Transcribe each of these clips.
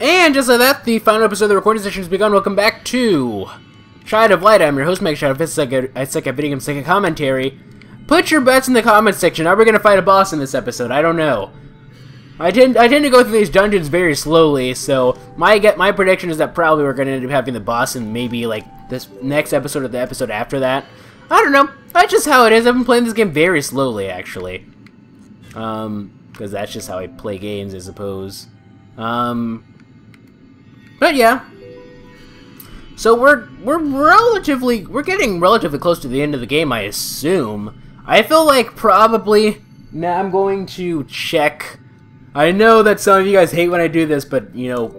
And just like that, the final episode of the recording session has begun. Welcome back to Child of Light. I'm your host, Mega Shadow. If it's like a, I suck at video games, like a commentary. Put your bets in the comments section. Are we gonna fight a boss in this episode? I don't know. I tend I tend to go through these dungeons very slowly, so my get my prediction is that probably we're gonna end up having the boss in maybe like this next episode or the episode after that. I don't know. That's just how it is. I've been playing this game very slowly, actually. Um, because that's just how I play games, I suppose. Um, but yeah. So we're we're relatively we're getting relatively close to the end of the game, I assume. I feel like probably now I'm going to check. I know that some of you guys hate when I do this, but you know,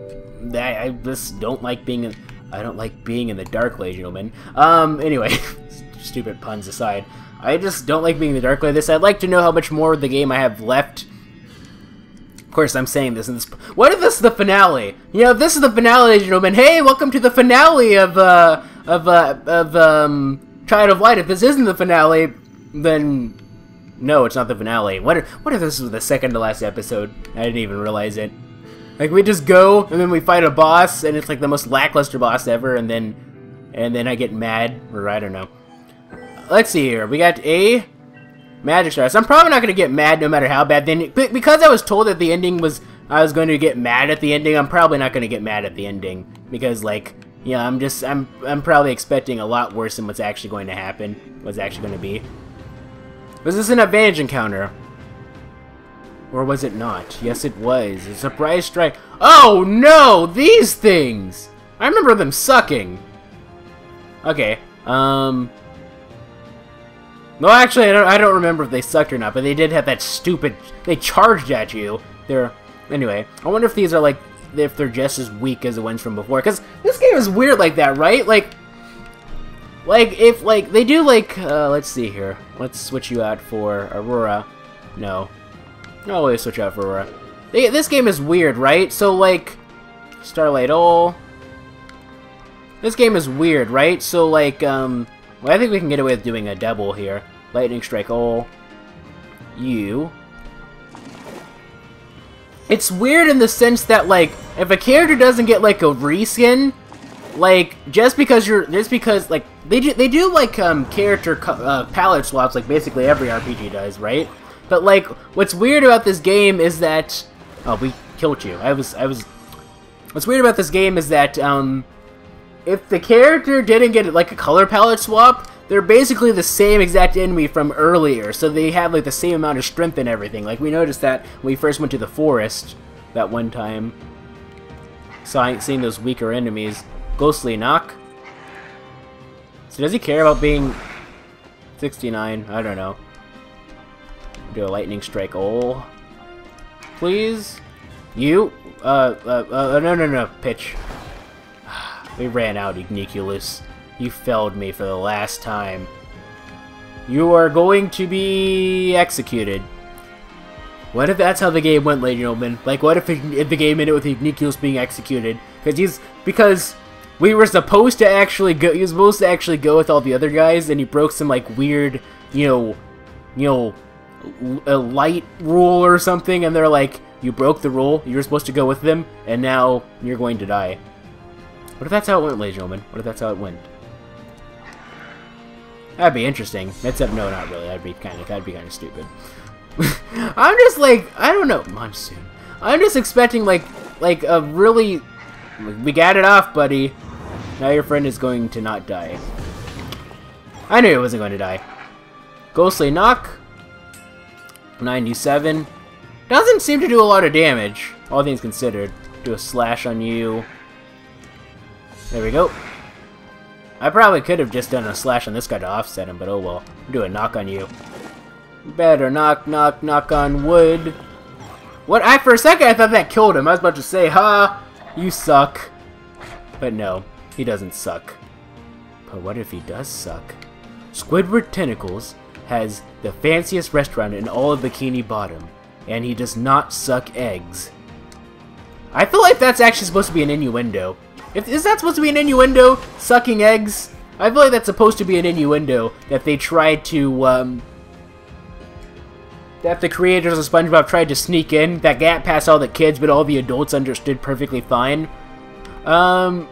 I, I just don't like being in. I don't like being in the dark, ladies and gentlemen. Um, anyway, stupid puns aside, I just don't like being in the dark like this. I'd like to know how much more of the game I have left. Of course, I'm saying this in this. What if this is the finale? You know, if this is the finale, ladies and gentlemen, hey, welcome to the finale of uh of uh of um Child of Light. If this isn't the finale, then no, it's not the finale. What if, what if this was the second to last episode? I didn't even realize it. Like we just go and then we fight a boss and it's like the most lackluster boss ever and then and then I get mad or I don't know. Let's see here. We got a magic star. So I'm probably not going to get mad no matter how bad the then because I was told that the ending was I was going to get mad at the ending. I'm probably not going to get mad at the ending because like yeah, I'm just I'm I'm probably expecting a lot worse than what's actually going to happen. What's actually going to be. Was this an advantage encounter? Or was it not? Yes, it was. A surprise strike. Oh, no! These things! I remember them sucking. Okay, um... No, actually, I don't, I don't remember if they sucked or not, but they did have that stupid... They charged at you. They're... Anyway, I wonder if these are, like, if they're just as weak as the ones from before. Because this game is weird like that, right? Like, like, if, like, they do, like, uh, let's see here. Let's switch you out for Aurora. No. I'll always switch out for Aurora. They, this game is weird, right? So, like, Starlight Ol. This game is weird, right? So, like, um, well, I think we can get away with doing a double here. Lightning Strike Ol. You. It's weird in the sense that, like, if a character doesn't get, like, a reskin, like, just because you're, just because, like, they do, they do like um, character uh, palette swaps, like basically every RPG does, right? But like, what's weird about this game is that, oh, we killed you. I was, I was. What's weird about this game is that um, if the character didn't get like a color palette swap, they're basically the same exact enemy from earlier, so they have like the same amount of strength and everything. Like we noticed that when we first went to the forest that one time, saw seeing those weaker enemies. Ghostly knock. So does he care about being 69? I don't know. Do a lightning strike. Oh, please, you. Uh, uh, uh, no, no, no, pitch. We ran out, Igniculus. You failed me for the last time. You are going to be executed. What if that's how the game went, ladies and gentlemen? Like, what if, the game ended with Igniculus being executed? Because he's because we were supposed to actually go. He was supposed to actually go with all the other guys, and he broke some like weird, you know, you know, a light rule or something. And they're like, "You broke the rule. You were supposed to go with them, and now you're going to die." What if that's how it went, ladies and gentlemen? What if that's how it went? That'd be interesting. Except, no, not really. That'd be kind of that'd be kind of stupid. I'm just like I don't know, monsoon. I'm just expecting like like a really we got it off, buddy. Now your friend is going to not die. I knew he wasn't going to die. Ghostly Knock. 97. Doesn't seem to do a lot of damage, all things considered. Do a slash on you. There we go. I probably could have just done a slash on this guy to offset him, but oh well. Do a knock on you. Better knock, knock, knock on wood. What? I for a second I thought that killed him. I was about to say, ha, you suck. But no, he doesn't suck. But what if he does suck? Squidward Tentacles has the fanciest restaurant in all of Bikini Bottom, and he does not suck eggs. I feel like that's actually supposed to be an innuendo. If is that supposed to be an innuendo? Sucking eggs? I feel like that's supposed to be an innuendo that they tried to um, that the creators of SpongeBob tried to sneak in that gap past all the kids, but all the adults understood perfectly fine. Um,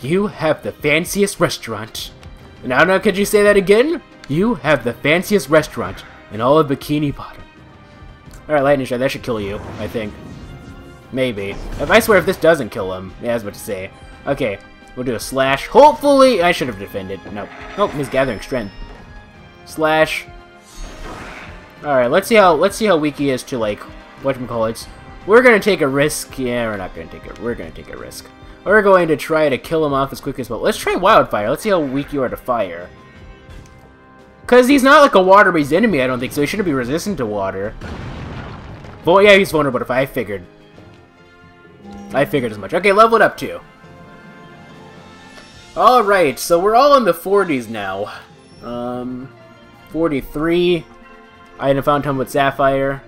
you have the fanciest restaurant. Now, now, could you say that again? You have the fanciest restaurant in all of Bikini Bottom. Alright, Lightning Strike, that should kill you, I think. Maybe. If I swear if this doesn't kill him, yeah, I was about to say. Okay, we'll do a slash. Hopefully, I should have defended. No. Oh, he's gathering strength. Slash. Alright, let's see how let's see how weak he is to like whatchamacallits. We're gonna take a risk. Yeah, we're not gonna take it. We're gonna take a risk. We're going to try to kill him off as quick as possible. Let's try Wildfire. Let's see how weak you are to fire. Because he's not like a water-based enemy, I don't think, so he shouldn't be resistant to water. Well, yeah, he's vulnerable if I figured. I figured as much. Okay, level it up too. Alright, so we're all in the 40s now. Um, 43. Item found home with Sapphire.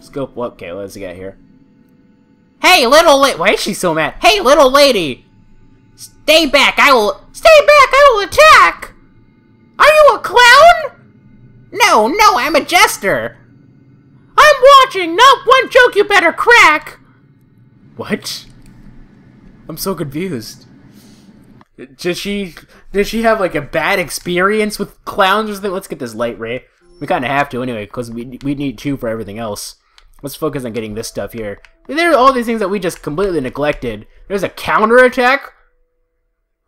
Scope, okay, let's get here. Hey, little lady! Why is she so mad? Hey, little lady! Stay back, I will- Stay back, I will attack! Are you a clown? No, no, I'm a jester. I'm watching, not one joke you better crack! What? I'm so confused. Does she does she have like a bad experience with clowns or something? Let's get this light ray. We kind of have to anyway, because we we need two for everything else. Let's focus on getting this stuff here. There are all these things that we just completely neglected. There's a counter attack.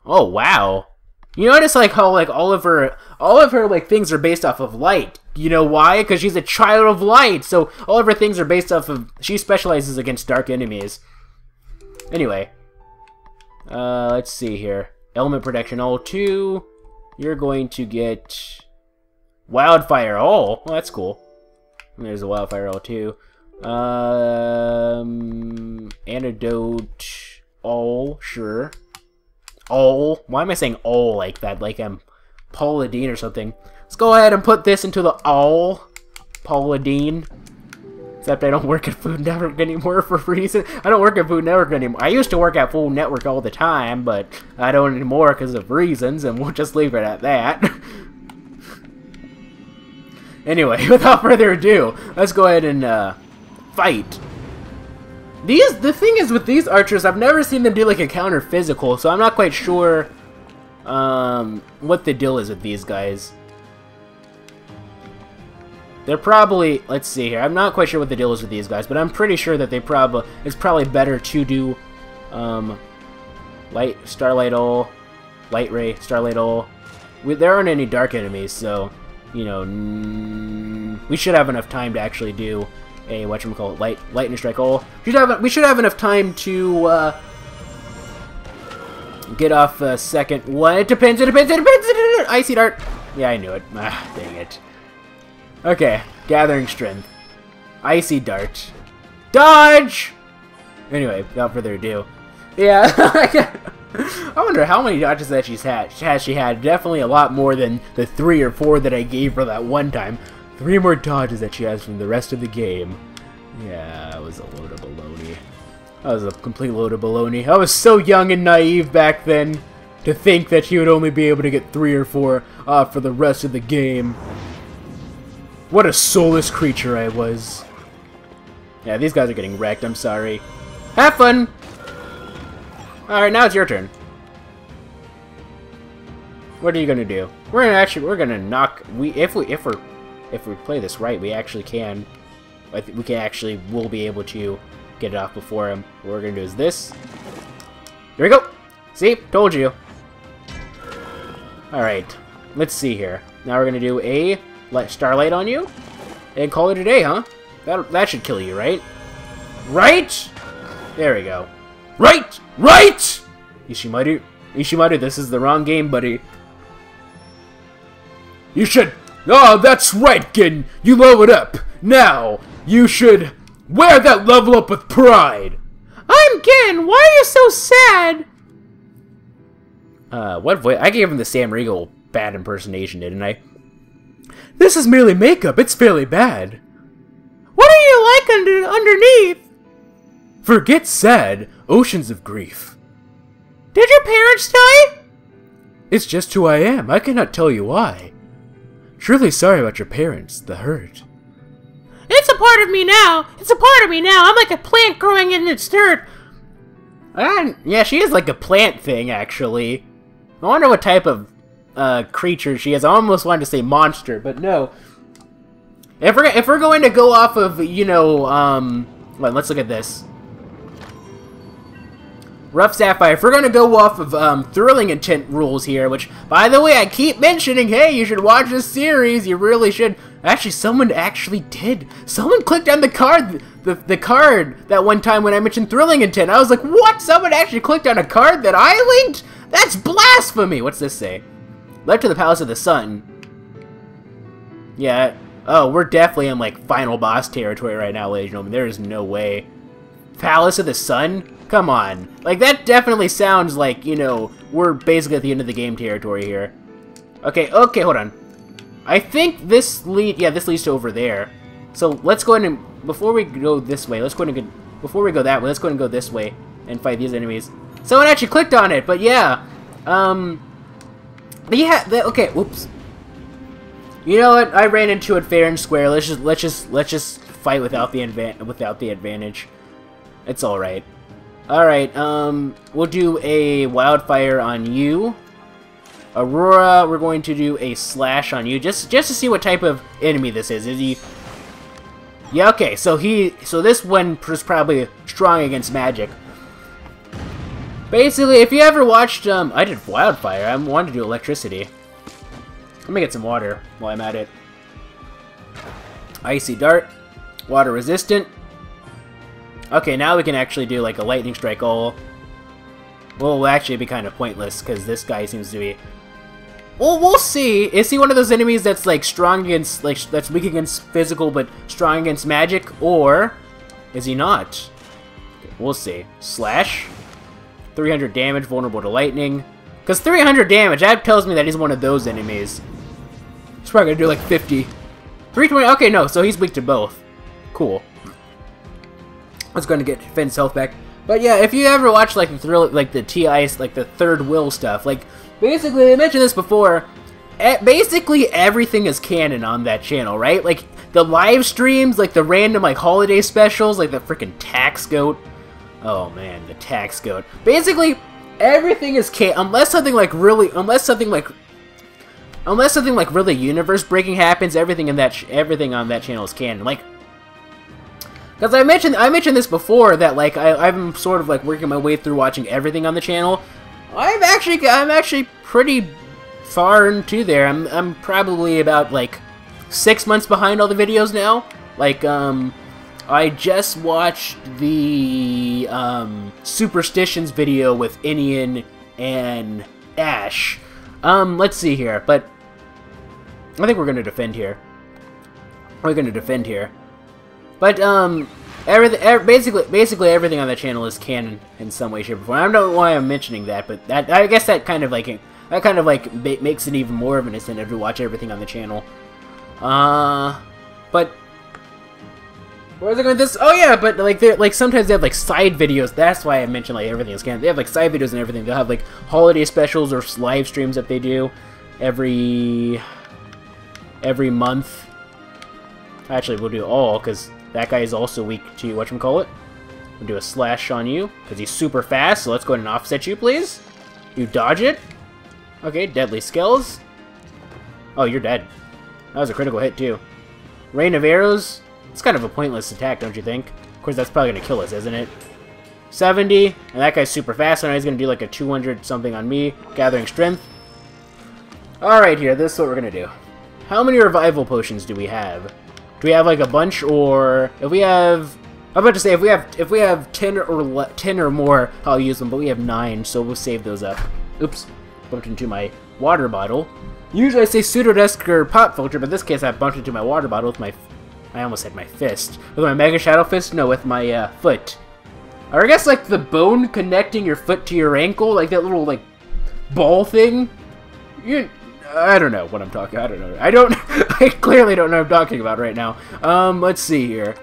Oh wow! You notice like how like all of her all of her like things are based off of light. You know why? Because she's a child of light. So all of her things are based off of. She specializes against dark enemies. Anyway, uh, let's see here. Element protection all two. You're going to get wildfire all. That's cool. There's a wildfire all two. Um, antidote all sure. All. Why am I saying all like that? Like I'm Paula Deen or something. Let's go ahead and put this into the all Paula Deen. Except I don't work at Food Network anymore for reason. I don't work at Food Network anymore. I used to work at Food Network all the time, but I don't anymore because of reasons, and we'll just leave it at that. anyway, without further ado, let's go ahead and uh, fight. These, the thing is with these archers, I've never seen them do like a counter physical, so I'm not quite sure um, what the deal is with these guys. They're probably, let's see here, I'm not quite sure what the deal is with these guys, but I'm pretty sure that they probably, it's probably better to do, um, light, starlight all, light ray, starlight all. We, there aren't any dark enemies, so, you know, we should have enough time to actually do a, whatchamacallit, light, lightning strike all. We should have, we should have enough time to, uh, get off a second one. It depends, it depends, it depends, it depends. Icy dart. Yeah, I knew it. Ah, dang it. Okay, gathering strength. Icy dart. Dodge! Anyway, without further ado. Yeah, I wonder how many dodges that she's had. Has she had? Definitely a lot more than the three or four that I gave her that one time. Three more dodges that she has from the rest of the game. Yeah, that was a load of baloney. That was a complete load of baloney. I was so young and naive back then to think that she would only be able to get three or four uh, for the rest of the game. What a soulless creature I was. Yeah, these guys are getting wrecked, I'm sorry. Have fun! Alright, now it's your turn. What are you gonna do? We're gonna actually, we're gonna knock, we, if we, if we're, if we play this right, we actually can, I think we can actually, we'll be able to get it off before him. What we're gonna do is this. Here we go! See? Told you. Alright, let's see here. Now we're gonna do a let Starlight on you? And call it a day, huh? That, that should kill you, right? Right? There we go. Right! Right! Ishimaru, Ishimaru, this is the wrong game, buddy. You should... Oh, that's right, Gen! You leveled up! Now, you should wear that level up with pride! I'm Gen! Why are you so sad? Uh, what voice? I gave him the Sam Riegel bad impersonation, didn't I? This is merely makeup. It's fairly bad. What are you like under underneath? Forget sad. Oceans of grief. Did your parents die? It's just who I am. I cannot tell you why. Truly sorry about your parents, the hurt. It's a part of me now. It's a part of me now. I'm like a plant growing in its dirt. Uh, yeah, she is like a plant thing, actually. I wonder what type of uh, creature she. I almost wanted to say monster, but no. If we're if we're going to go off of you know, um, well, let's look at this. Rough Sapphire. If we're going to go off of um, thrilling intent rules here, which, by the way, I keep mentioning, hey, you should watch this series. You really should. Actually, someone actually did. Someone clicked on the card, the, the card that one time when I mentioned thrilling intent. I was like, what? Someone actually clicked on a card that I linked? That's blasphemy! What's this say? Led to the Palace of the Sun. Yeah. Oh, we're definitely in, like, final boss territory right now, ladies and gentlemen. There is no way. Palace of the Sun? Come on. Like, that definitely sounds like, you know, we're basically at the end of the game territory here. Okay, okay, hold on. I think this lead, yeah, this leads to over there. So let's go ahead and, before we go this way, let's go ahead and go, before we go that way, let's go ahead and go this way and fight these enemies. Someone actually clicked on it, but yeah. Um, yeah, the, okay, whoops. You know what? I ran into it fair and square. Let's just, let's just, let's just fight without the without the advantage. It's all right. Alright, um, we'll do a Wildfire on you. Aurora, we're going to do a Slash on you, just just to see what type of enemy this is. Is he... Yeah, okay, so he... So this one is probably strong against magic. Basically, if you ever watched, um, I did Wildfire, I wanted to do Electricity. Let me get some water while I'm at it. Icy Dart, Water Resistant, Okay, now we can actually do like a lightning strike all. Well, actually be kind of pointless because this guy seems to be. Well, we'll see. Is he one of those enemies that's like strong against, like that's weak against physical but strong against magic, or is he not? We'll see. Slash, 300 damage, vulnerable to lightning. Because 300 damage, that tells me that he's one of those enemies. He's probably gonna do like 50. 320. Okay, no, so he's weak to both. Cool. It's going to get Finn's health back. But yeah, if you ever watch like the thrill, like the T.I.'s, like the third will stuff, like basically I mentioned this before. Basically everything is canon on that channel, right? Like the live streams, like the random like holiday specials, like the freaking tax goat. Oh man, the tax code. Basically everything is canon unless something like really, unless something like unless something like really universe breaking happens. Everything in that everything on that channel is canon. Like because I mentioned I mentioned this before that like I, I'm sort of like working my way through watching everything on the channel. I'm actually I'm actually pretty far into there. I'm I'm probably about like six months behind all the videos now. Like um, I just watched the um, superstitions video with Inian and Ash. Um, let's see here, but I think we're gonna defend here. We're gonna defend here. But um, everything, er, basically, basically everything on the channel is canon in some way, shape, or form. I don't know why I'm mentioning that, but that I guess that kind of like that kind of like makes it even more of an incentive to watch everything on the channel. Uh, but where was I going with this? Oh yeah, but like they like sometimes they have like side videos. That's why I mentioned like everything is canon. They have like side videos and everything. They'll have like holiday specials or live streams that they do every every month. Actually, we'll do all because that guy is also weak to you, whatchamacallit. We'll do a slash on you, because he's super fast, so let's go ahead and offset you, please. You dodge it. Okay, deadly skills. Oh, you're dead. That was a critical hit, too. Rain of arrows. It's kind of a pointless attack, don't you think? Of course, that's probably going to kill us, isn't it? 70, and that guy's super fast, and he's going to do like a 200 something on me, gathering strength. Alright here, this is what we're going to do. How many revival potions do we have? Do we have like a bunch, or if we have? I'm about to say if we have if we have ten or ten or more, I'll use them. But we have nine, so we'll save those up. Oops, bumped into my water bottle. Usually I say pseudodesk or pop filter, but in this case I bumped into my water bottle with my. I almost said my fist. With my Mega Shadow Fist? No, with my uh, foot. Or I guess like the bone connecting your foot to your ankle, like that little like ball thing. You I don't know what I'm talking. I don't know. I don't. I clearly don't know what I'm talking about right now. Um, let's see here.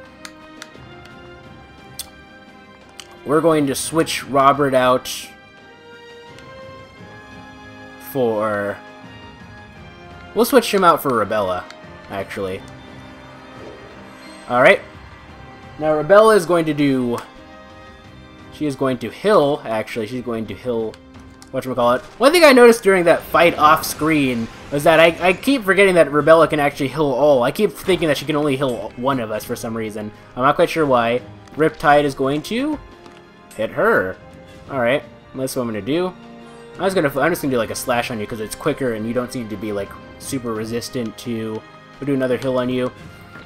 We're going to switch Robert out for We'll switch him out for Rubella, actually. Alright. Now, Rubella is going to do... She is going to heal, actually. She's going to heal... Whatchamacallit. One thing I noticed during that fight off-screen was that I, I keep forgetting that Rubella can actually heal all. I keep thinking that she can only heal one of us for some reason. I'm not quite sure why. Riptide is going to hit her. Alright, that's what I'm to do. I was gonna, I'm just gonna do like a slash on you because it's quicker and you don't seem to be like super resistant to. We'll do another hill on you.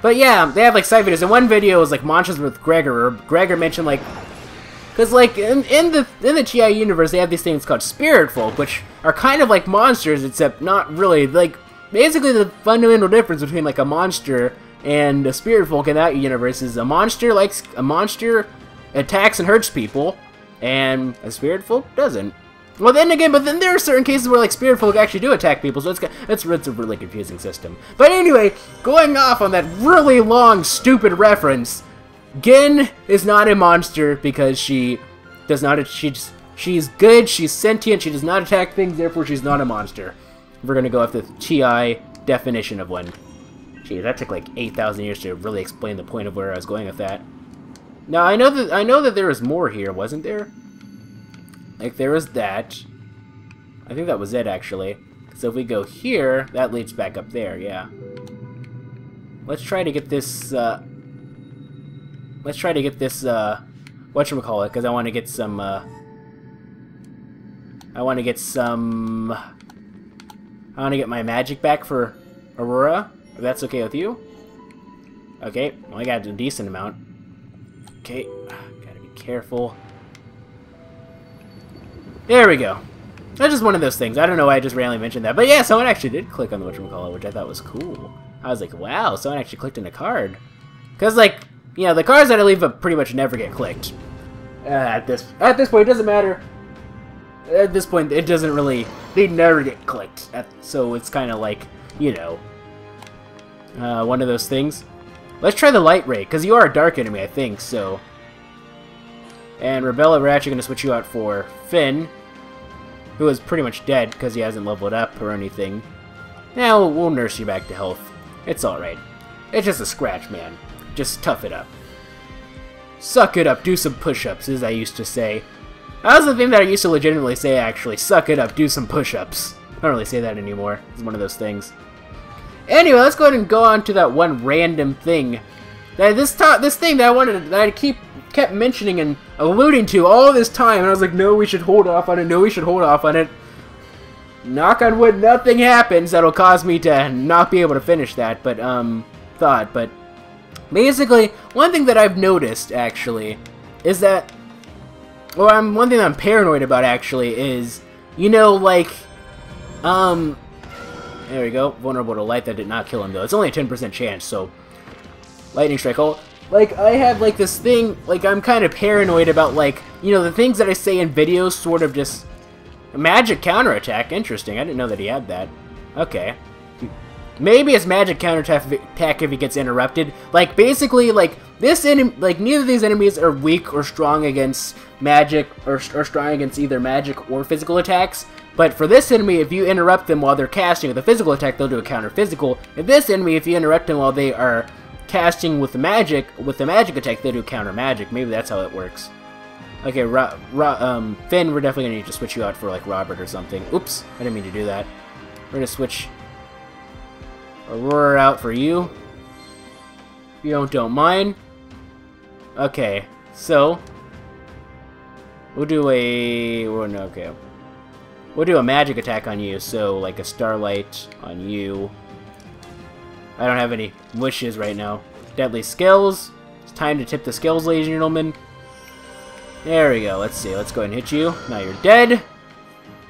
But yeah, they have like side videos. And one video was like monsters with Gregor. Or Gregor mentioned like, because like in, in the in the TI universe they have these things called spirit folk, which are kind of like monsters except not really. Like basically the fundamental difference between like a monster and a spirit folk in that universe is a monster likes a monster attacks and hurts people, and a spirit folk doesn't. Well, then again, but then there are certain cases where like spirit folk actually do attack people, so it's it's, it's a really confusing system. But anyway, going off on that really long, stupid reference, Gen is not a monster because she does not. She's she's good. She's sentient. She does not attack things. Therefore, she's not a monster. We're gonna go off the TI definition of one. Gee, that took like eight thousand years to really explain the point of where I was going with that. Now I know that I know that there is more here, wasn't there? Like, there was that. I think that was it, actually. So if we go here, that leads back up there, yeah. Let's try to get this, uh... Let's try to get this, uh... Whatchamacallit, because I want to get some, uh... I want to get some... I want to get my magic back for Aurora, if that's okay with you. Okay, well, I got a decent amount. Okay, gotta be careful. There we go. That's just one of those things. I don't know why I just randomly mentioned that. But yeah, someone actually did click on the whatchamacallit, which I thought was cool. I was like, wow, someone actually clicked on a card. Because, like, you know, the cards that I leave up pretty much never get clicked. Uh, at this at this point, it doesn't matter. At this point, it doesn't really... They never get clicked. At, so it's kind of like, you know, uh, one of those things. Let's try the Light Ray, because you are a dark enemy, I think, so... And Rubella, we're actually going to switch you out for Finn, who is pretty much dead because he hasn't leveled up or anything. Now, we'll nurse you back to health. It's alright. It's just a scratch, man. Just tough it up. Suck it up, do some push-ups, as I used to say. That was the thing that I used to legitimately say, actually. Suck it up, do some push-ups. I don't really say that anymore. It's one of those things. Anyway, let's go ahead and go on to that one random thing. This this thing that I wanted that I keep kept mentioning and alluding to all this time, and I was like, no, we should hold off on it, no, we should hold off on it. Knock on wood, nothing happens that'll cause me to not be able to finish that, but, um, thought, but basically, one thing that I've noticed, actually, is that, well, I'm, one thing that I'm paranoid about, actually, is, you know, like, um, there we go, vulnerable to light, that did not kill him, though. It's only a 10% chance, so, lightning strike, oh, like, I have, like, this thing, like, I'm kind of paranoid about, like, you know, the things that I say in videos sort of just... Magic counterattack, interesting. I didn't know that he had that. Okay. Maybe it's magic counterattack if he gets interrupted. Like, basically, like, this enemy, like, neither of these enemies are weak or strong against magic, or, or strong against either magic or physical attacks. But for this enemy, if you interrupt them while they're casting with a physical attack, they'll do a counter physical. If this enemy, if you interrupt them while they are casting with the magic, with the magic attack, they do counter magic. Maybe that's how it works. Okay, Ro Ro um, Finn, we're definitely to need to switch you out for, like, Robert or something. Oops, I didn't mean to do that. We're to switch Aurora out for you. If you don't, don't mind. Okay, so... We'll do a... Well, no, okay. We'll do a magic attack on you, so, like, a Starlight on you. I don't have any wishes right now. Deadly skills. It's time to tip the skills, ladies and gentlemen. There we go. Let's see. Let's go ahead and hit you. Now you're dead.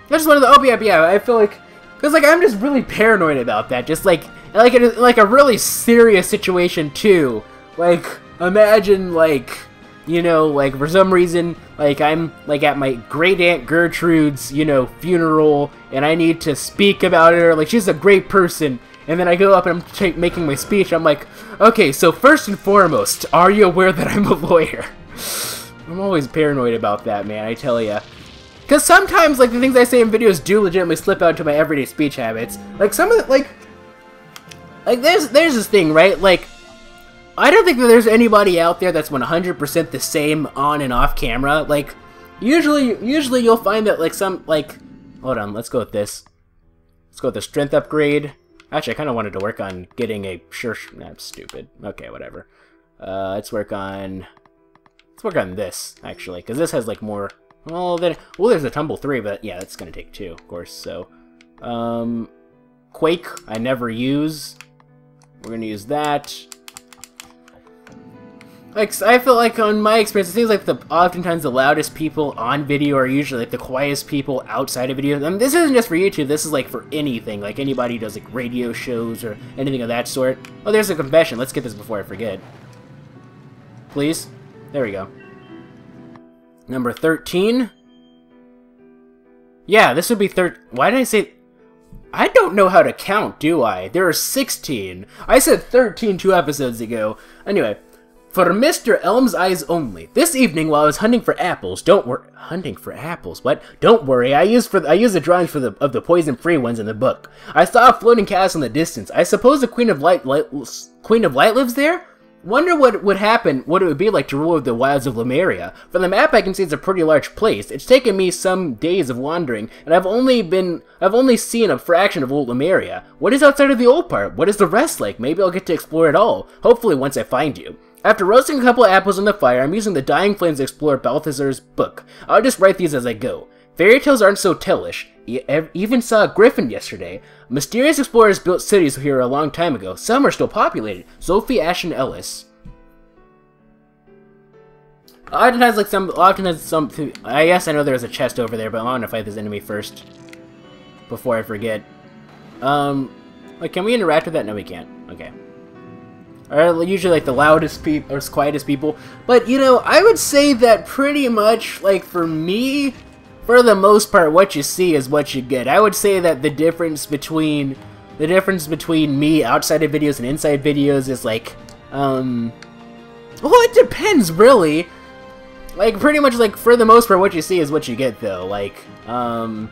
That's just one of the... Oh, yeah, yeah. I feel like... Because, like, I'm just really paranoid about that. Just, like, like, in, like a really serious situation, too. Like, imagine, like, you know, like, for some reason, like, I'm, like, at my great-aunt Gertrude's, you know, funeral, and I need to speak about her. Like, she's a great person, and then I go up and I'm making my speech. I'm like, okay, so first and foremost, are you aware that I'm a lawyer? I'm always paranoid about that, man, I tell ya. Because sometimes, like, the things I say in videos do legitimately slip out to my everyday speech habits. Like, some of the, like, like there's there's this thing, right? Like I don't think that there's anybody out there that's 100% the same on and off camera. Like usually usually you'll find that like some like hold on, let's go with this. Let's go with the strength upgrade. Actually, I kind of wanted to work on getting a sure. That's stupid. Okay, whatever. Uh, let's work on. Let's work on this actually, because this has like more. Well, then, well, there's a tumble three, but yeah, that's gonna take two, of course. So, um, Quake, I never use. We're gonna use that. Like, I feel like on my experience, it seems like the oftentimes the loudest people on video are usually like the quietest people outside of video. I mean, this isn't just for YouTube. This is like for anything. Like anybody who does like radio shows or anything of that sort. Oh, there's a confession. Let's get this before I forget. Please. There we go. Number 13. Yeah, this would be third. Why did I say... I don't know how to count, do I? There are 16. I said 13 two episodes ago. Anyway, for Mr. Elm's Eyes only. This evening, while I was hunting for apples, don't worry. Hunting for apples? What? Don't worry. I use for I used the drawings for the of the poison-free ones in the book. I saw a floating castle in the distance. I suppose the Queen of Light, Light Queen of Light lives there. Wonder what would happen, what it would be like to rule over the wilds of Lemuria. From the map I can see it's a pretty large place. It's taken me some days of wandering, and I've only been I've only seen a fraction of old Lemuria. What is outside of the old part? What is the rest like? Maybe I'll get to explore it all. Hopefully once I find you. After roasting a couple of apples in the fire, I'm using the Dying Flames to explore Balthazar's book. I'll just write these as I go. Fairy tales aren't so tellish. even saw a griffin yesterday. Mysterious explorers built cities here a long time ago. Some are still populated. Sophie Ashton Ellis. Often has like some. Often has some. I guess I know there's a chest over there, but I want to fight this enemy first before I forget. Um, like, can we interact with that? No, we can't. Okay. Are usually like the loudest people or quietest people, but you know, I would say that pretty much like for me, for the most part, what you see is what you get. I would say that the difference between the difference between me outside of videos and inside videos is like, um, well, it depends really. Like, pretty much, like, for the most part, what you see is what you get, though. Like, um...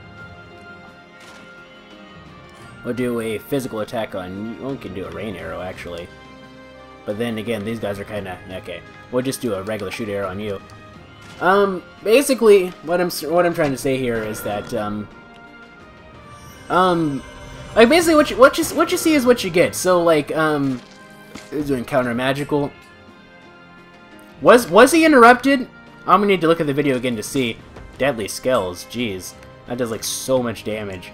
We'll do a physical attack on... Well, we can do a rain arrow, actually. But then again, these guys are kind of... Okay. We'll just do a regular shoot arrow on you. Um, basically, what I'm what I'm trying to say here is that, um... Um... Like, basically, what you, what you, what you see is what you get. So, like, um... Doing counter magical. Was, was he interrupted? I'm gonna need to look at the video again to see. Deadly Skells, jeez. That does like so much damage.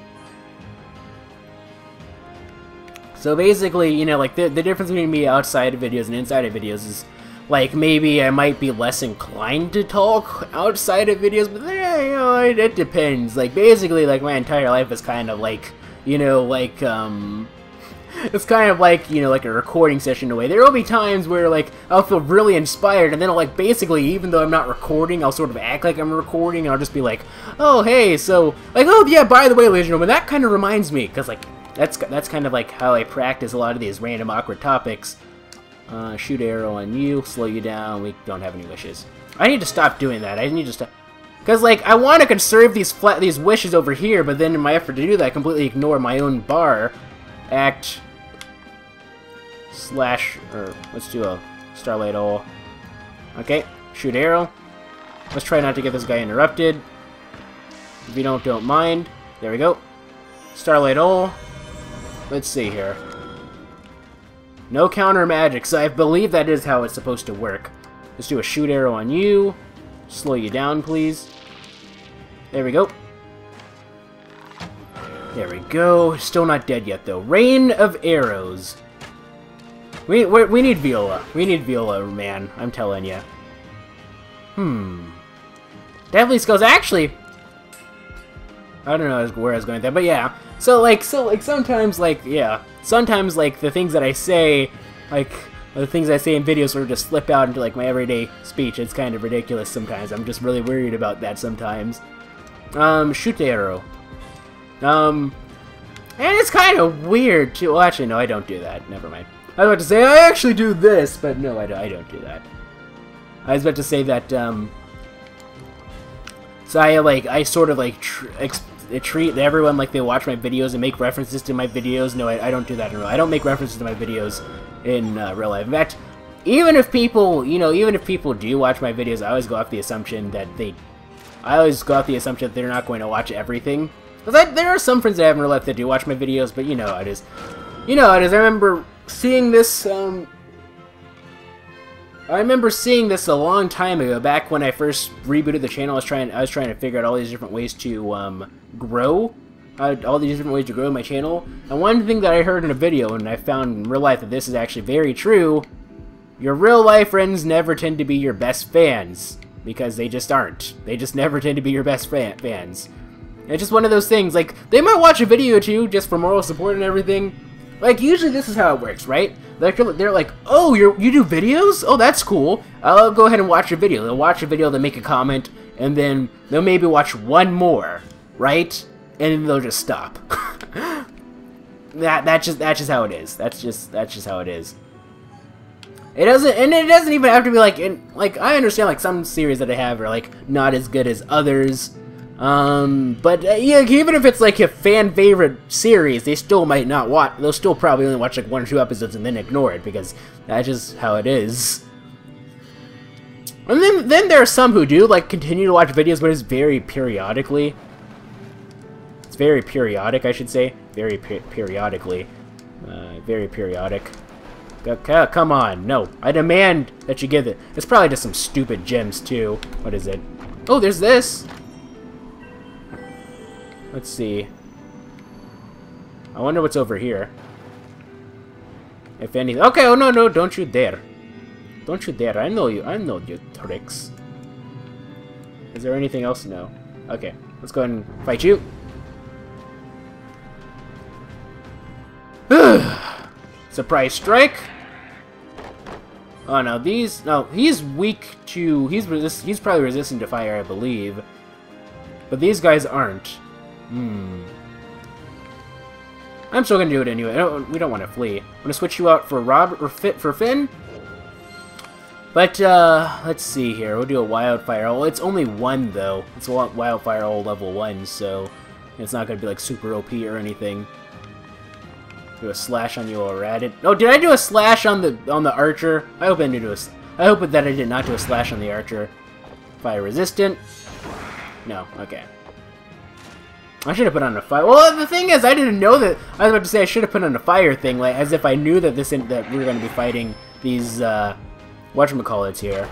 So basically, you know, like the, the difference between me outside of videos and inside of videos is like maybe I might be less inclined to talk outside of videos, but eh, you know, it, it depends. Like basically, like my entire life is kind of like, you know, like um it's kind of like, you know, like a recording session in a way. There will be times where, like, I'll feel really inspired, and then, like, basically, even though I'm not recording, I'll sort of act like I'm recording, and I'll just be like, oh, hey, so, like, oh, yeah, by the way, ladies and gentlemen, that kind of reminds me, because, like, that's, that's kind of, like, how I practice a lot of these random awkward topics. Uh, shoot arrow on you, slow you down, we don't have any wishes. I need to stop doing that, I need to stop... Because, like, I want to conserve these flat these wishes over here, but then in my effort to do that, I completely ignore my own bar. Act slash, or let's do a Starlight All. Okay, shoot arrow. Let's try not to get this guy interrupted. If you don't, don't mind. There we go. Starlight All. Let's see here. No counter magic, so I believe that is how it's supposed to work. Let's do a shoot arrow on you. Slow you down, please. There we go. There we go. Still not dead yet, though. Rain of Arrows. We, we, we need Viola. We need Viola, man. I'm telling you. Hmm. Deadly Skills. Actually, I don't know where I was going that, but yeah. So like, so like sometimes like yeah, sometimes like the things that I say, like the things I say in videos sort of just slip out into like my everyday speech. It's kind of ridiculous sometimes. I'm just really worried about that sometimes. Um, shoot the arrow. Um, and it's kind of weird too. Well, actually, no, I don't do that. Never mind. I was about to say, I actually do this, but no, I don't, I don't do that. I was about to say that, um... So I, like, I sort of, like, they treat everyone like they watch my videos and make references to my videos. No, I, I don't do that in real. I don't make references to my videos in uh, real life. In fact, even if people, you know, even if people do watch my videos, I always go off the assumption that they, I always go off the assumption that they're not going to watch everything. Because there are some friends I have in real life that do watch my videos, but you know how it is. You know how it is. I remember seeing this, um, I remember seeing this a long time ago, back when I first rebooted the channel. I was trying, I was trying to figure out all these different ways to um, grow, uh, all these different ways to grow my channel. And one thing that I heard in a video, and I found in real life that this is actually very true, your real life friends never tend to be your best fans because they just aren't. They just never tend to be your best fan fans. It's just one of those things. Like they might watch a video or two just for moral support and everything. Like usually this is how it works, right? They're, they're like, oh, you you do videos? Oh, that's cool. I'll go ahead and watch a video. They'll watch a video, they'll make a comment, and then they'll maybe watch one more, right? And then they'll just stop. that that's just that's just how it is. That's just that's just how it is. It doesn't, and it doesn't even have to be like, in, like I understand like some series that I have are like not as good as others, um, but uh, yeah, even if it's like a fan favorite series, they still might not watch. They'll still probably only watch like one or two episodes and then ignore it because that's just how it is. And then then there are some who do like continue to watch videos, but it's very periodically. It's very periodic, I should say. Very pe periodically. Uh, very periodic. Come on, no. I demand that you give it. It's probably just some stupid gems, too. What is it? Oh, there's this! Let's see. I wonder what's over here. If anything. Okay, oh no, no, don't you dare. Don't you dare. I know you. I know your tricks. Is there anything else? No. Okay, let's go ahead and fight you. Surprise strike. Oh no, these no, he's weak to he's resist he's probably resistant to fire, I believe. But these guys aren't. Hmm. I'm still gonna do it anyway. Don't, we don't want to flee. I'm gonna switch you out for Rob or Fit for Finn. But uh, let's see here. We'll do a wildfire. Well, it's only one though. It's a wildfire all level one, so it's not gonna be like super OP or anything. Do a slash on you at it. Oh, did I do a slash on the on the archer? I hope I didn't do a. I hope that I did not do a slash on the archer. Fire resistant. No. Okay. I should have put on a fire. Well, the thing is, I didn't know that. I was about to say I should have put on a fire thing, like as if I knew that this in, that we were going to be fighting these uh, whatchamacallits here.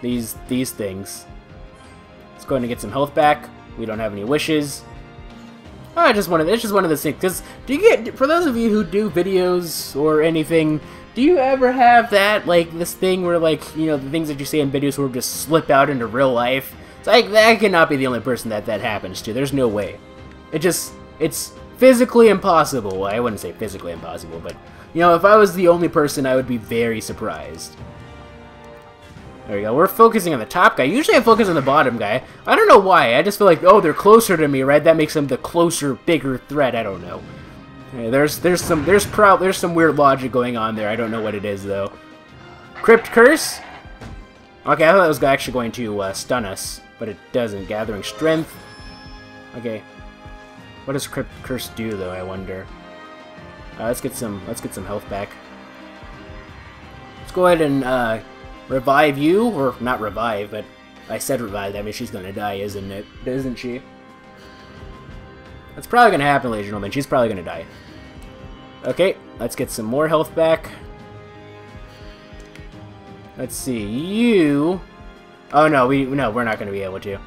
These these things. Let's go ahead and get some health back. We don't have any wishes. Oh, I just wanted. It's just one of those things. Cause do you get for those of you who do videos or anything? Do you ever have that like this thing where like you know the things that you say in videos will just slip out into real life? It's like, that cannot be the only person that that happens to. There's no way. It just, it's physically impossible. I wouldn't say physically impossible, but, you know, if I was the only person, I would be very surprised. There we go. We're focusing on the top guy. Usually I focus on the bottom guy. I don't know why. I just feel like, oh, they're closer to me, right? That makes them the closer, bigger threat. I don't know. there's there's some there's pro there's some weird logic going on there. I don't know what it is though. Crypt curse. Okay, I thought that was actually going to uh, stun us but it doesn't. Gathering strength. Okay. What does Crypt Curse do, though? I wonder. Uh, let's get some. Let's get some health back. Let's go ahead and uh, revive you, or not revive, but I said revive. That means she's gonna die, isn't it? Isn't she? That's probably gonna happen, ladies and gentlemen. She's probably gonna die. Okay, let's get some more health back. Let's see, you Oh no, we no, we're not going to be able to.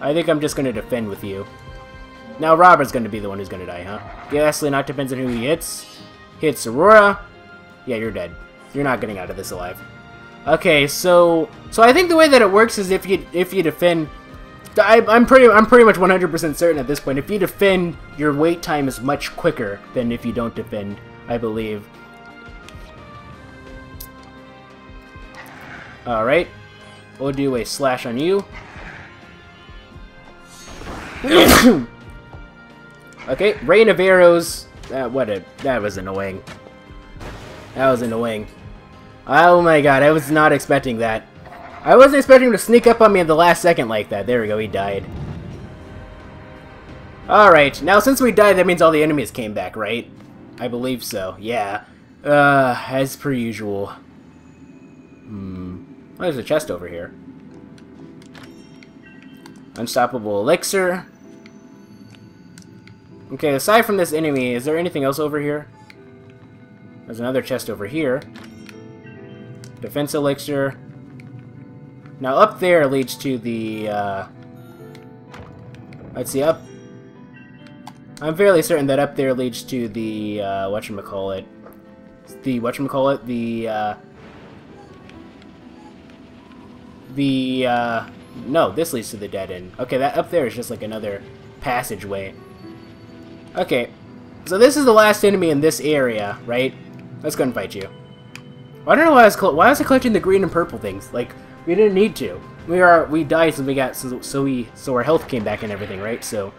I think I'm just going to defend with you. Now Robert's going to be the one who's going to die, huh? Ghastly not depends on who he hits. Hits Aurora. Yeah, you're dead. You're not getting out of this alive. Okay, so so I think the way that it works is if you if you defend I, am pretty I'm pretty much 100% certain at this point. If you defend, your wait time is much quicker than if you don't defend, I believe. Alright. We'll do a slash on you. okay, rain of arrows. That what a that was annoying. That was annoying. Oh my god, I was not expecting that. I wasn't expecting him to sneak up on me at the last second like that. There we go, he died. Alright, now since we died, that means all the enemies came back, right? I believe so, yeah. Uh, as per usual. Hmm. Oh, there's a chest over here. Unstoppable elixir. Okay, aside from this enemy, is there anything else over here? There's another chest over here. Defense elixir. Now up there leads to the, uh... Let's see, up... I'm fairly certain that up there leads to the, uh, whatchamacallit. The, whatchamacallit, the, uh... The, uh... No, this leads to the dead end. Okay, that up there is just like another passageway. Okay, so this is the last enemy in this area, right? Let's go and fight you. I don't know why I was why was I collecting the green and purple things. Like we didn't need to. We are we died so we got so, so we so our health came back and everything, right? So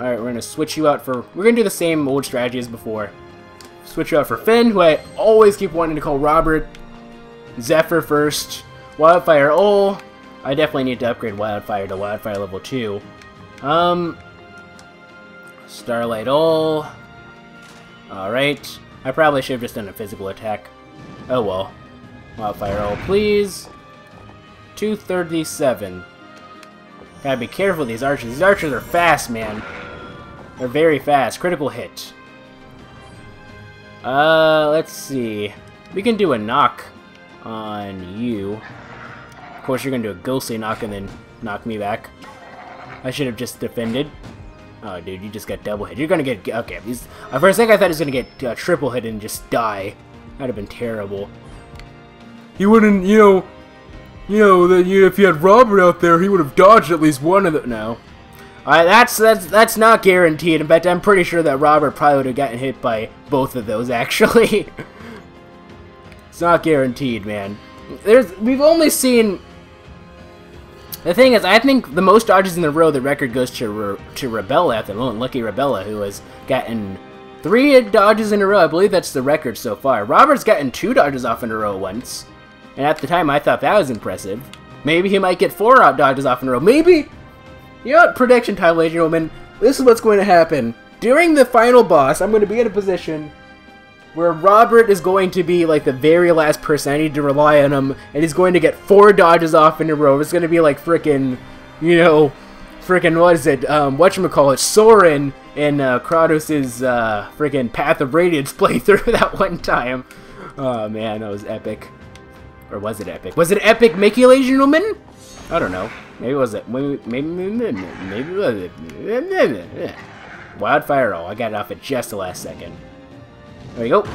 all right, we're gonna switch you out for we're gonna do the same old strategy as before. Switch you out for Finn, who I always keep wanting to call Robert. Zephyr first. Wildfire Oh, I definitely need to upgrade Wildfire to Wildfire level 2. Um, Starlight Ol. Alright. I probably should have just done a physical attack. Oh well. Wildfire Ol, please. 237. Gotta be careful with these archers. These archers are fast, man. They're very fast. Critical hit. Uh, let's see. We can do a knock on you. Of course, you're gonna do a ghostly knock and then knock me back. I should have just defended. Oh, dude, you just got double hit. You're gonna get... Okay, these, uh, for a second I thought he was gonna get uh, triple hit and just die. That'd have been terrible. You wouldn't, you know... You know, that you, if you had Robert out there, he would have dodged at least one of the... No. Alright, that's, that's, that's not guaranteed. In fact, I'm pretty sure that Robert probably would have gotten hit by both of those, actually. it's not guaranteed, man. There's... We've only seen the thing is, I think the most dodges in a row, the record goes to Re to Rubella at the moment. Lucky Rubella, who has gotten three dodges in a row. I believe that's the record so far. Robert's gotten two dodges off in a row once. And at the time, I thought that was impressive. Maybe he might get four dodges off in a row. Maybe! You know what? Prediction time, ladies and gentlemen. This is what's going to happen. During the final boss, I'm going to be in a position where Robert is going to be like the very last person I need to rely on him, and he's going to get four dodges off in a row. It's going to be like freaking, you know, freaking what is it? Um, what you call it? Soren in uh, Kratos's uh, freaking Path of Radiance playthrough that one time. Oh man, that was epic. Or was it epic? Was it epic, and gentlemen? I don't know. Maybe was it. Maybe maybe maybe it was it. Wildfire Oh, I got it off at just the last second. There you go.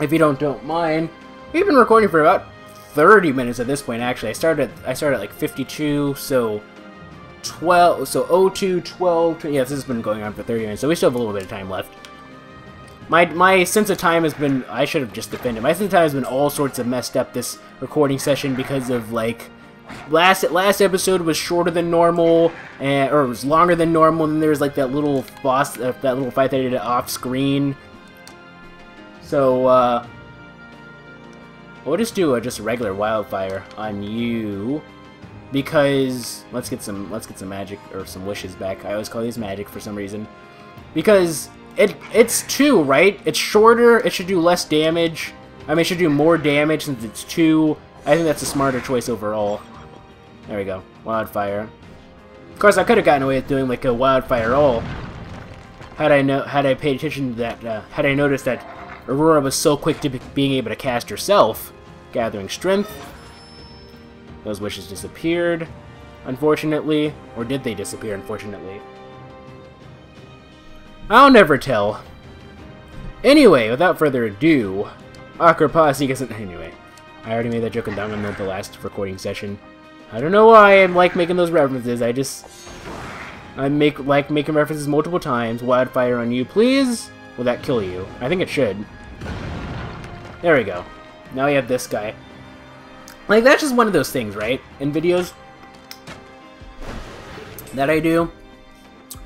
If you don't don't mind, we've been recording for about 30 minutes at this point. Actually, I started I started at like 52, so 12, so 02, 12. Yeah, this has been going on for 30 minutes, so we still have a little bit of time left. My my sense of time has been I should have just defended. My sense of time has been all sorts of messed up this recording session because of like last last episode was shorter than normal, and or it was longer than normal. And there was like that little boss, uh, that little fight that I did off screen. So uh, we'll just do a just a regular wildfire on you, because let's get some let's get some magic or some wishes back. I always call these magic for some reason, because it it's two right. It's shorter. It should do less damage. I mean, it should do more damage since it's two. I think that's a smarter choice overall. There we go. Wildfire. Of course, I could have gotten away with doing like a wildfire roll. Had I know, had I paid attention to that, uh, had I noticed that Aurora was so quick to be being able to cast herself, gathering strength. Those wishes disappeared, unfortunately, or did they disappear? Unfortunately, I'll never tell. Anyway, without further ado, Akrapasi doesn't. Anyway, I already made that joke in the last recording session. I don't know why I like making those references. I just I make like making references multiple times. Wildfire on you, please. Will that kill you? I think it should. There we go. Now we have this guy. Like that's just one of those things, right? In videos that I do,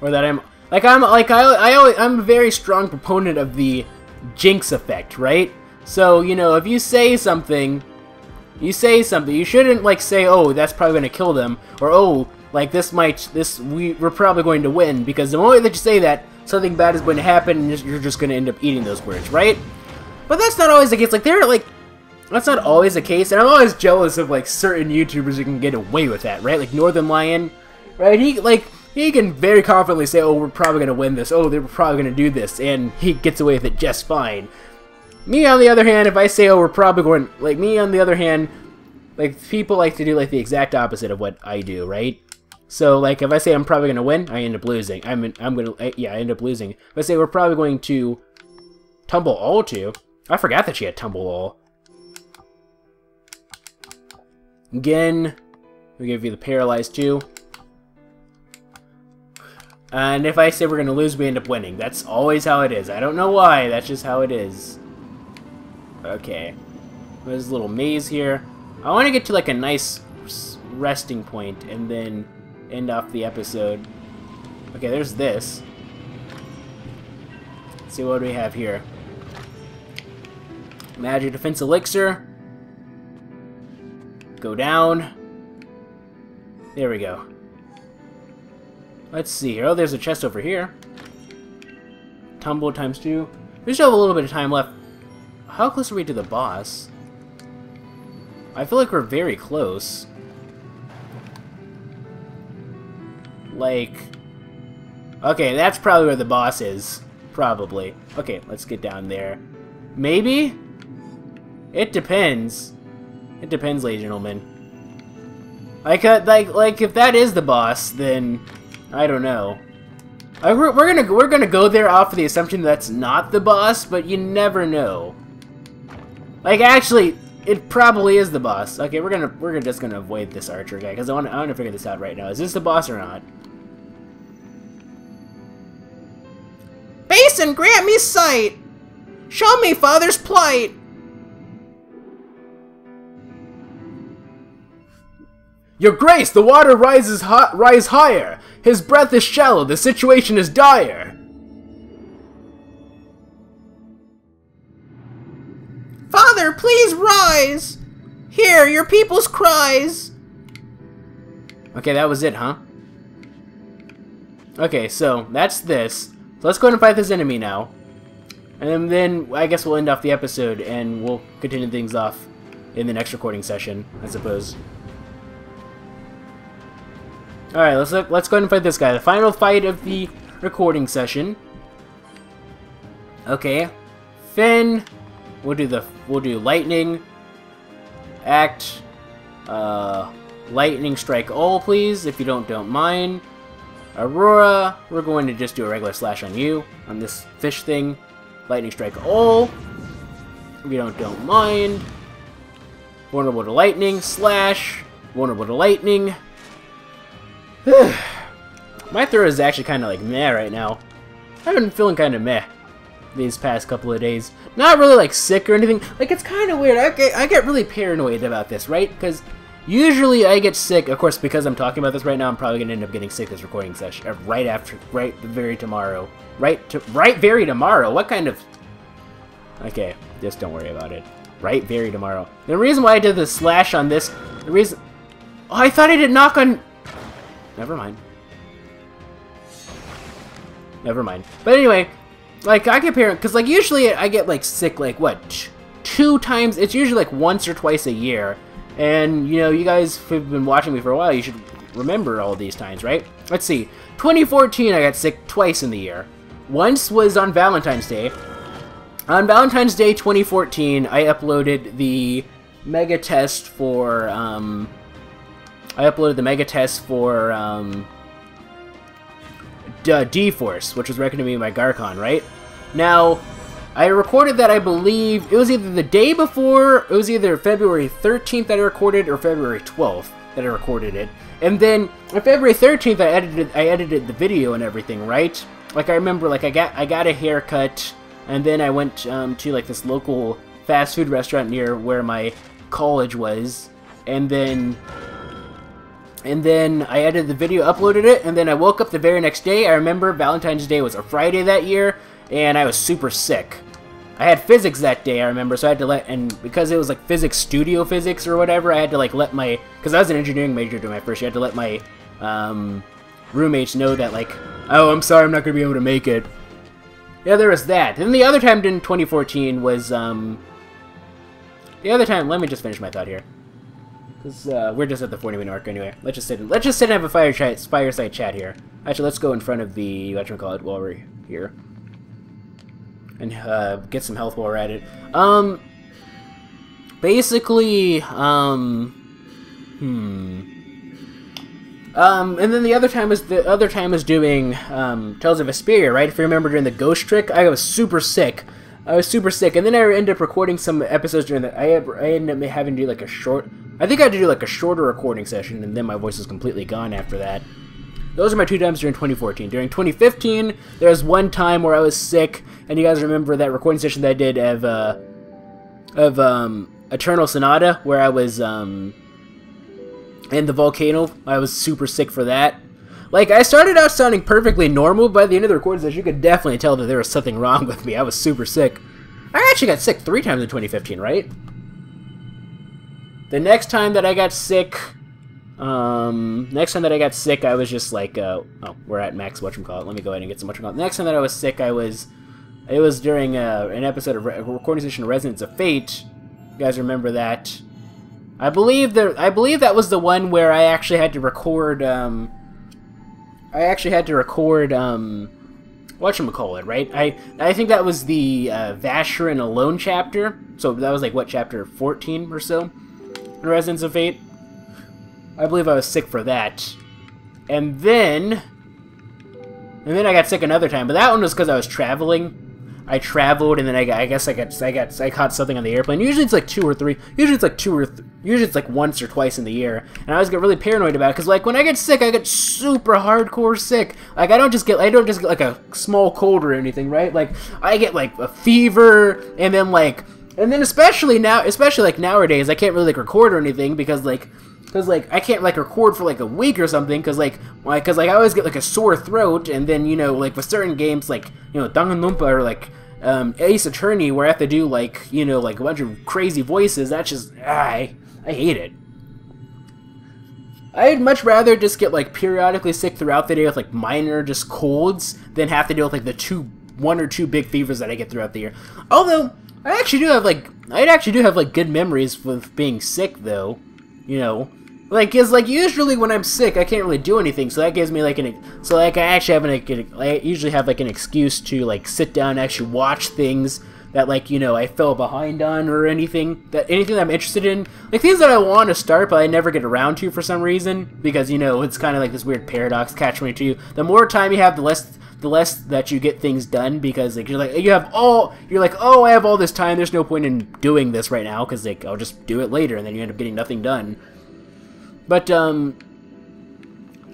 or that I'm like I'm like I I always, I'm a very strong proponent of the jinx effect, right? So you know if you say something you say something. You shouldn't, like, say, oh, that's probably going to kill them, or, oh, like this might this we we're probably going to win because the moment that you say that something bad is going to happen and you're just going to end up eating those words, right? But that's not always the case. Like they're like that's not always the case, and I'm always jealous of like certain YouTubers who can get away with that, right? Like Northernlion, right? He like he can very confidently say, "Oh, we're probably gonna win this. Oh, they're probably gonna do this," and he gets away with it just fine. Me, on the other hand, if I say, "Oh, we're probably going," like me, on the other hand, like people like to do like the exact opposite of what I do, right? So like if I say I'm probably gonna win, I end up losing. I'm I'm gonna yeah I end up losing. If I say we're probably going to tumble all to, I forgot that she had tumble all. Again, we give you the paralyzed two. And if I say we're gonna lose, we end up winning. That's always how it is. I don't know why. That's just how it is. Okay. There's a little maze here. I want to get to like a nice resting point and then end off the episode. Okay, there's this. Let's see what we have here. Magic Defense Elixir. Go down. There we go. Let's see here. Oh, there's a chest over here. Tumble times two. We still have a little bit of time left. How close are we to the boss? I feel like we're very close. Like... Okay, that's probably where the boss is. Probably. Okay, let's get down there. Maybe? It depends. It depends, ladies and gentlemen. Like, uh, like, like, if that is the boss, then I don't know. I, we're, we're gonna we're gonna go there off of the assumption that's not the boss, but you never know. Like, actually, it probably is the boss. Okay, we're gonna we're just gonna avoid this archer guy because I want I want to figure this out right now. Is this the boss or not? Basin, grant me sight. Show me father's plight. Your Grace, the water rises hi rise higher. His breath is shallow. The situation is dire. Please rise. Hear your people's cries. Okay, that was it, huh? Okay, so that's this. So let's go ahead and fight this enemy now. And then I guess we'll end off the episode and we'll continue things off in the next recording session, I suppose. Alright, let's look, let's go ahead and fight this guy. The final fight of the recording session. Okay. Finn. We'll do the we'll do lightning. Act. Uh lightning strike all please, if you don't don't mind. Aurora, we're going to just do a regular slash on you, on this fish thing. Lightning strike all. If you don't don't mind. Vulnerable to lightning, slash. Vulnerable to lightning. My throat is actually kind of like meh right now. I've been feeling kind of meh these past couple of days. Not really like sick or anything. Like it's kind of weird. I get, I get really paranoid about this, right? Because usually I get sick. Of course, because I'm talking about this right now, I'm probably gonna end up getting sick this recording session uh, right after, right the very tomorrow, right to right very tomorrow. What kind of? Okay, just don't worry about it. Right very tomorrow. The reason why I did the slash on this, the reason. Oh, I thought I did knock on Never mind. Never mind. But anyway, like, I get parent, because, like, usually I get, like, sick, like, what, two times? It's usually, like, once or twice a year. And, you know, you guys have been watching me for a while, you should remember all these times, right? Let's see. 2014, I got sick twice in the year. Once was on Valentine's Day. On Valentine's Day 2014, I uploaded the mega test for, um, I uploaded the mega test for um, D-Force, which was recommended to me by Garcon, right? Now, I recorded that, I believe, it was either the day before, it was either February 13th that I recorded, or February 12th that I recorded it. And then, on February 13th, I edited, I edited the video and everything, right? Like, I remember, like, I got, I got a haircut, and then I went um, to, like, this local fast food restaurant near where my college was, and then and then I edited the video, uploaded it, and then I woke up the very next day. I remember Valentine's Day was a Friday that year, and I was super sick. I had physics that day, I remember, so I had to let, and because it was like physics, studio physics or whatever, I had to like let my, because I was an engineering major during my first year, I had to let my um, roommates know that, like, oh, I'm sorry, I'm not going to be able to make it. Yeah, there was that. Then the other time in 2014 was, um, the other time, let me just finish my thought here. Because uh, we're just at the 40 minute mark anyway. Let's just sit and, let's just sit and have a fire fireside chat here. Actually, let's go in front of the, what call it, while we're here. And uh, get some health while we're at it. Um, basically, um, hmm. Um, and then the other time is the other time is doing um, Tales of Vesperia, right? If you remember during the ghost trick, I was super sick. I was super sick, and then I ended up recording some episodes during that. I I ended up having to do like a short. I think I had to do like a shorter recording session, and then my voice was completely gone after that. Those are my two times during 2014. During 2015, there was one time where I was sick, and you guys remember that recording session that I did of uh, of um, Eternal Sonata, where I was um, in the volcano. I was super sick for that. Like, I started out sounding perfectly normal, but by the end of the recording session, you could definitely tell that there was something wrong with me. I was super sick. I actually got sick three times in 2015, right? The next time that I got sick, um, next time that I got sick, I was just like, uh, oh, we're at max whatchamacallit. Let me go ahead and get some whatchamacallit. Next time that I was sick, I was, it was during uh, an episode of Re recording session Resonance of Fate. You guys remember that? I believe that I believe that was the one where I actually had to record. Um, I actually had to record. Um, whatchamacallit, right? I I think that was the uh, Vashyron Alone chapter. So that was like what chapter 14 or so in Resonance of Fate. I believe I was sick for that, and then and then I got sick another time, but that one was because I was traveling I traveled, and then I, I guess I got I got I caught something on the airplane. Usually it's like two or three. Usually it's like two or usually it's like once or twice in the year. And I always get really paranoid about it because like when I get sick, I get super hardcore sick. Like I don't just get I don't just get like a small cold or anything, right? Like I get like a fever, and then like and then especially now, especially like nowadays, I can't really like record or anything because like because like I can't like record for like a week or something because like because like I always get like a sore throat and then you know like with certain games like you know Danganronpa or like um, Ace Attorney where I have to do like you know like a bunch of crazy voices that's just I I hate it. I'd much rather just get like periodically sick throughout the day with like minor just colds than have to deal with like the two one or two big fevers that I get throughout the year. Although I actually do have like I actually do have like good memories with being sick though. You know, like, cause like usually when I'm sick, I can't really do anything, so that gives me like an so like I actually have an I usually have like an excuse to like sit down and actually watch things that like you know I fell behind on or anything that anything that I'm interested in, like things that I want to start but I never get around to for some reason because you know it's kind of like this weird paradox catch twenty two. The more time you have, the less the less that you get things done because like you're like you have all you're like oh I have all this time. There's no point in doing this right now because like I'll just do it later and then you end up getting nothing done. But um,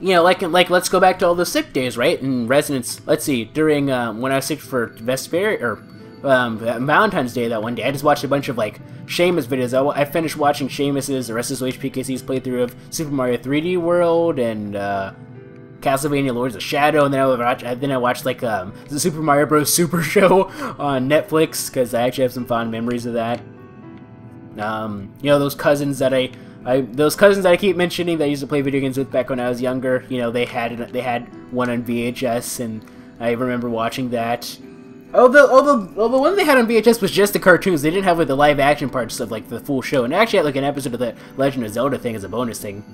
you know, like like let's go back to all the sick days, right? In Resonance, let's see, during um, when I was sick for Vesper or um, Valentine's Day that one day, I just watched a bunch of like Shamus videos. I, I finished watching Shamus's or SSH PKC's playthrough of Super Mario 3D World and uh, Castlevania Lords of Shadow, and then I watched, then I watched like um, the Super Mario Bros. Super Show on Netflix because I actually have some fond memories of that. Um, you know, those cousins that I I those cousins I keep mentioning that I used to play video games with back when I was younger, you know, they had they had one on VHS, and I remember watching that. Although, although, although one they had on VHS was just the cartoons, they didn't have like the live action parts of like the full show, and actually had like an episode of the Legend of Zelda thing as a bonus thing.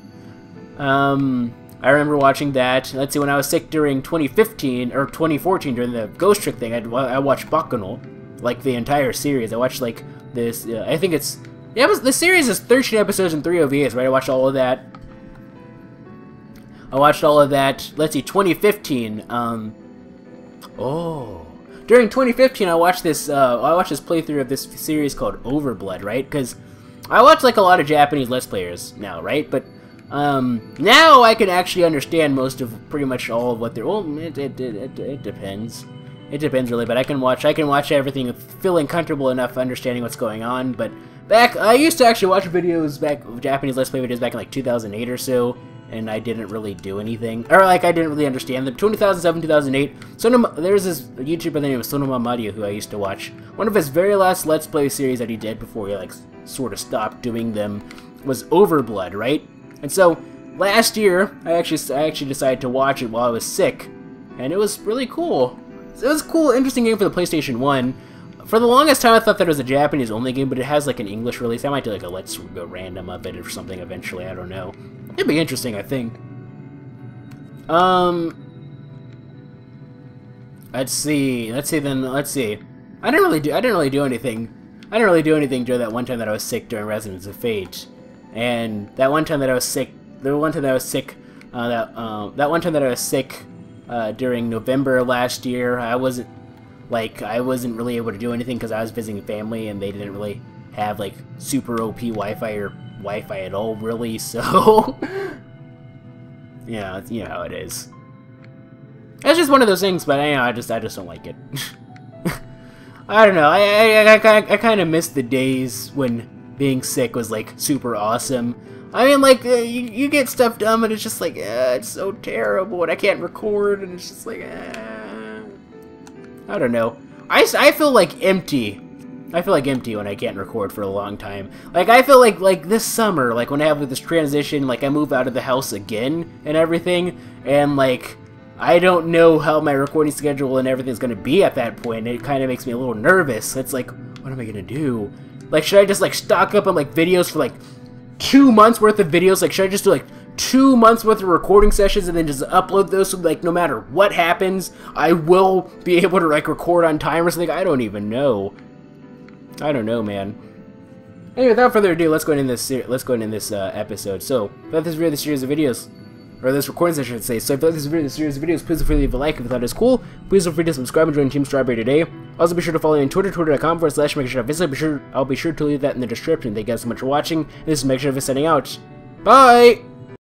Um, I remember watching that. Let's see, when I was sick during 2015 or 2014 during the Ghost Trick thing, I'd, I watched Baccano, like the entire series. I watched like this. Uh, I think it's yeah, was, the series is 13 episodes and 3 OVAs, right? I watched all of that. I watched all of that. Let's see, 2015. Um, oh, during 2015, I watched this. Uh, I watched this playthrough of this series called Overblood, right? Because I watch like a lot of Japanese Let's Players now, right? But um, now I can actually understand most of pretty much all of what they're. Well, it, it, it, it depends. It depends really, but I can watch. I can watch everything, feeling comfortable enough, understanding what's going on, but Back, I used to actually watch videos back, Japanese Let's Play videos back in like 2008 or so, and I didn't really do anything. Or like, I didn't really understand them. 2007, 2008, Sonoma, there's this YouTuber by the name of Sonoma Mario who I used to watch. One of his very last Let's Play series that he did before he like sort of stopped doing them was Overblood, right? And so, last year, I actually I actually decided to watch it while I was sick, and it was really cool. It was a cool, interesting game for the PlayStation 1. For the longest time, I thought that it was a Japanese-only game, but it has like an English release. I might do like a Let's Go Random of it or something eventually. I don't know. It'd be interesting, I think. Um, let's see. Let's see. Then let's see. I didn't really do. I didn't really do anything. I didn't really do anything during that one time that I was sick during Resonance of Fate, and that one time that I was sick. The one time that I was sick. Uh, that uh, that one time that I was sick uh, during November last year. I wasn't like I wasn't really able to do anything because I was visiting family and they didn't really have like super OP Wi-Fi or Wi-Fi at all, really. So yeah, you know how it is. It's just one of those things, but you know, I just I just don't like it. I don't know. I I, I, I kind of miss the days when being sick was like super awesome. I mean, like uh, you, you get stuff done, but it's just like uh, it's so terrible, and I can't record, and it's just like uh, I don't know. I, I feel like empty. I feel like empty when I can't record for a long time. Like I feel like like this summer, like when I have this transition, like I move out of the house again and everything, and like I don't know how my recording schedule and everything's gonna be at that point. It kind of makes me a little nervous. It's like, what am I gonna do? Like, should I just like stock up on like videos for like two months worth of videos? Like, should I just do like two months worth of recording sessions and then just upload those so like no matter what happens, I will be able to like record on time or something? I don't even know. I don't know, man. Anyway, without further ado, let's go into this. Let's go into this uh, episode. So, about this video, this series of videos, or this recording session, I should say. So, if you like this video, this series of videos, please feel free to leave a like if you thought it was cool. Please feel free to subscribe and join Team Strawberry today. Also, be sure to follow me on Twitter, twitter.com forward slash MegaShadowFist. Be sure, I'll be sure to leave that in the description. Thank you guys so much for watching. This is Mega Shadow signing out. Bye.